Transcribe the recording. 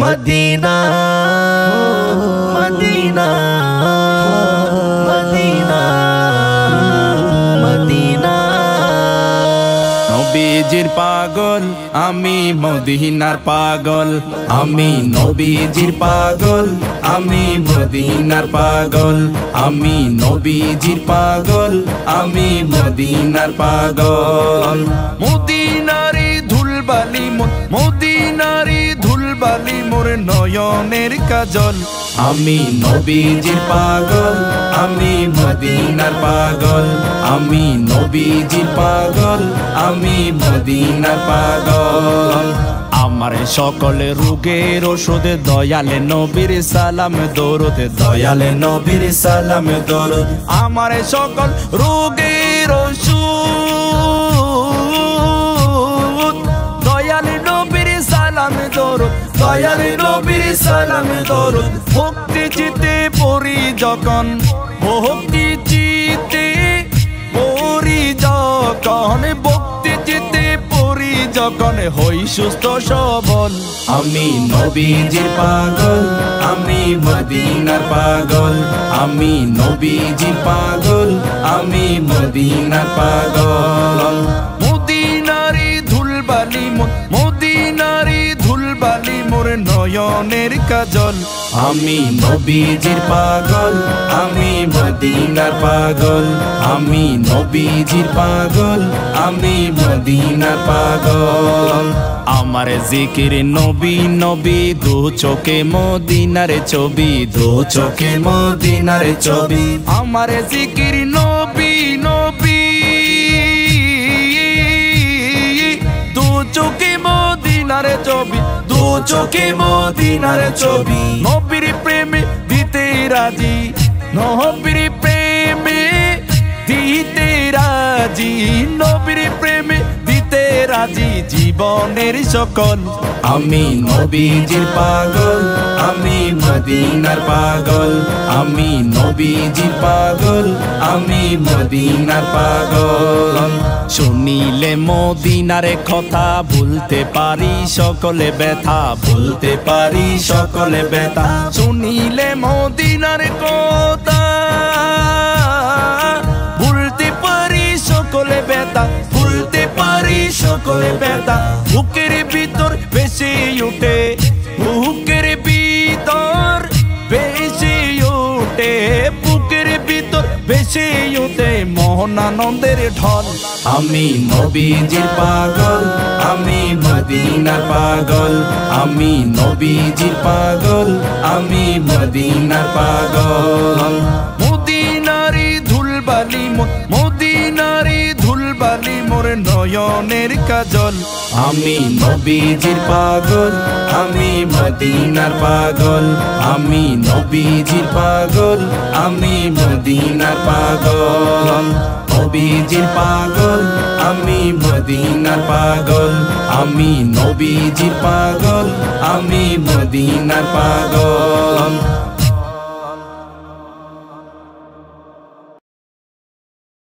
Medina Medina Medina Medina. নবীজির পাগল আমি মদিনার পাগল। আমি নবীজির পাগল আমি মদিনার পাগল। আমি নবীজির পাগল আমি মদিনার পাগল। মদিনারি ধুলবালি মোর নয়নের কাজল। আমি নবীজির পাগল, আমি মদিনার পাগল। আমি নবীজির পাগল, আমি মদিনার পাগল। আমার সকল রোগের ওষুধে দয়ালে নবীর সালাম, দরুদ দয়ালে নবীর সালাম, দরুদ। আমার সকল রোগের ওষুধ দয়ালে নবীর সালাম, দরুদ। দয়ালে নবীর সালাম দরুদ ভক্তি চিতে পড়ি যখন ভক্তি চিতে পড়ি যখন ভক্তি চিতে পড়ি যখন হই সুস্থ সবল। আমি নবীজির পাগল, আমি মদিনার পাগল, আমি নবীজির পাগল, আমি মদিনার পাগল। ধুলবালি মোর নয়নের কাজল। আমি নবীজির পাগল, আমি মদিনার পাগল। আমি নবীজির পাগল, আমি মদিনার পাগল। আমার জিকির নবী নবী, দু চোখে মদিনার ছবি, দু চোখে মদিনার ছবি। আমার জিকির নবী চোখে মদিনার ছবি। নবীর প্রেমে দিতে রাজি। নবীর প্রেমে দিতে রাজি। নবীর প্রেমে দিতে রাজি জীবনের সকল। আমি নবীজির পাগল আমি মদিনার পাগল আমি নবীজির পাগল আমি মদিনার পাগল। শুনিলে মদিনারে কথা ভুলতে পারি, সকলে ব্যথা ভুলতে পারি, সকলে ব্যথা। শুনিলে মদিনার কথা ভুলতে পারি, সকলে ব্যথা, ভুলতে পারি, সকলে ব্যথা। বুকের ভিতর বেশি উঠে মোহনানন্দের ঢল। আমি নবীজির পাগল, আমি মদিনার পাগল, আমি নবীজির পাগল, আমি মদিনার পাগল। নয়নের কাজল। আমি নবীজির পাগল, আমি মদিনার পাগল। আমি নবীজির পাগল, আমি মদিনার পাগল। নবীজির পাগল, আমি মদিনার পাগল। আমি নবীজির পাগল, আমি মদিনার পাগল।